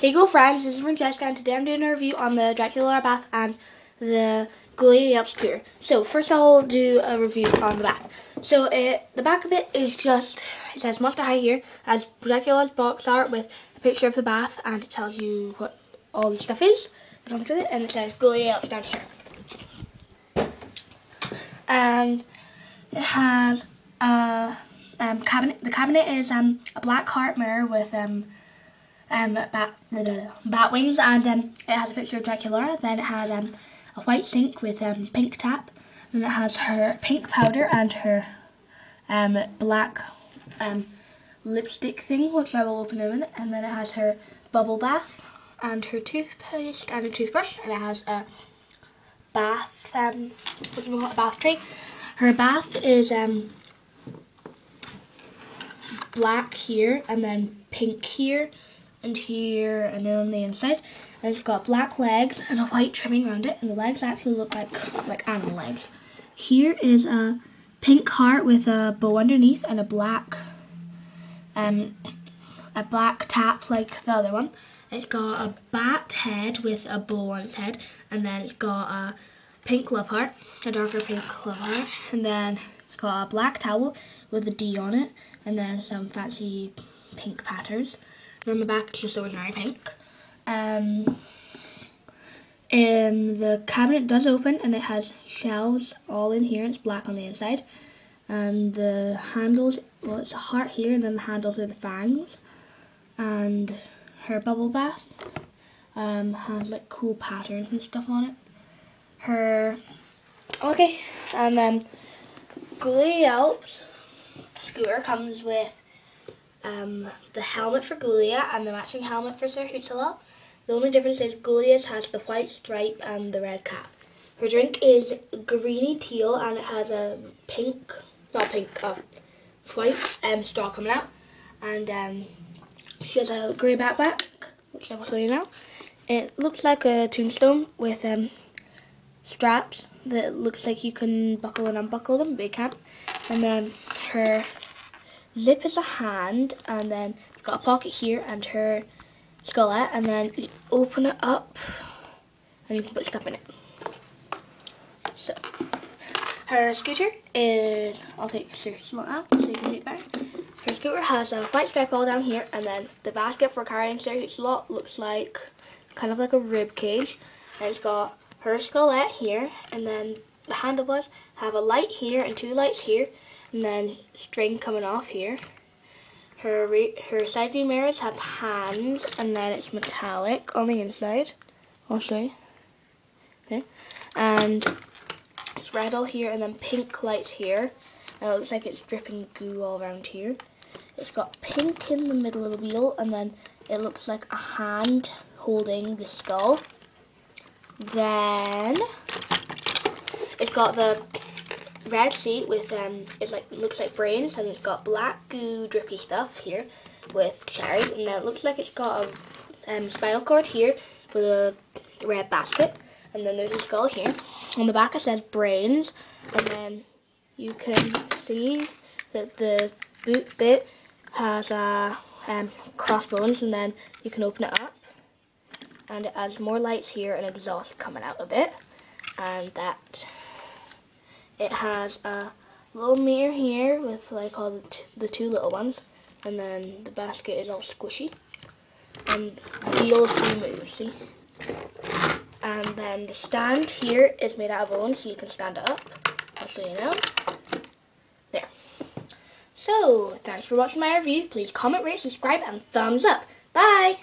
Hey go friends, this is Francesca and today I'm doing a review on the Draculaura bath and the Ghoulia Yelp scooter. So first I'll do a review on the bath. So it, the back of it is just, it says Monster High here, as Draculaura's box art with a picture of the bath and it tells you what all the stuff is that comes with it and it says Ghoulia Yelps down here. And it has a um, cabinet, the cabinet is um, a black heart mirror with um, um, bat, bat wings and um, it has a picture of Draculaura. Then it has um, a white sink with um, pink tap. Then it has her pink powder and her um, black um, lipstick thing, which I will open in a minute. And then it has her bubble bath and her toothpaste and a toothbrush. And it has a bath, um, what do you call it, a bath tray. Her bath is um, black here and then pink here and here and then on the inside. And it's got black legs and a white trimming around it, and the legs actually look like like animal legs. Here is a pink heart with a bow underneath and a black um a black tap like the other one. It's got a bat head with a bow on its head, and then it's got a pink love heart, a darker pink love heart, and then it's got a black towel with a D on it, and then some fancy pink patterns. And on the back, it's just ordinary pink. Um, and the cabinet does open and it has shelves all in here. It's black on the inside. And the handles, well, it's a heart here, and then the handles are the fangs. And her bubble bath um, has like cool patterns and stuff on it. Her, okay, and then Ghoulia Yelps scooter comes with um, the helmet for Ghoulia and the matching helmet for Sir Hoots-a-Lot. The only difference is Ghoulia's has the white stripe and the red cap. Her drink is greeny teal and it has a pink, not pink, uh, white um, straw coming out. And um, she has a grey backpack, which I will show you now. It looks like a tombstone with um, straps that looks like you can buckle and unbuckle them, but you can't. And then her Zip is a hand, and then got a pocket here and her skullette, and then you open it up, and you can put stuff in it. So, her scooter is, I'll take a slow out so you can see it better. Her scooter has a white stripe all down here, and then the basket for carrying Sir Hoots-a-Lot looks like, kind of like a rib cage. And it's got her skullette here, and then the handlebars have a light here and two lights here, and then string coming off here. Her her side view mirrors have hands and then it's metallic on the inside. I'll show you. There. And it's red all here and then pink lights here. And it looks like it's dripping goo all around here. It's got pink in the middle of the wheel and then it looks like a hand holding the skull. Then it's got the red seat with um it's like looks like brains and it's got black goo drippy stuff here with cherries and then it looks like it's got a um, spinal cord here with a red basket and then there's a skull here. On the back it says brains and then you can see that the boot bit has a um, crossbones and then you can open it up and it has more lights here and exhaust coming out of it and that it has a little mirror here with like all the, the two little ones. And then the basket is all squishy. And the wheels move, see? And then the stand here is made out of bone, so you can stand it up. I'll show you now. There. So, thanks for watching my review. Please comment, rate, subscribe, and thumbs up. Bye!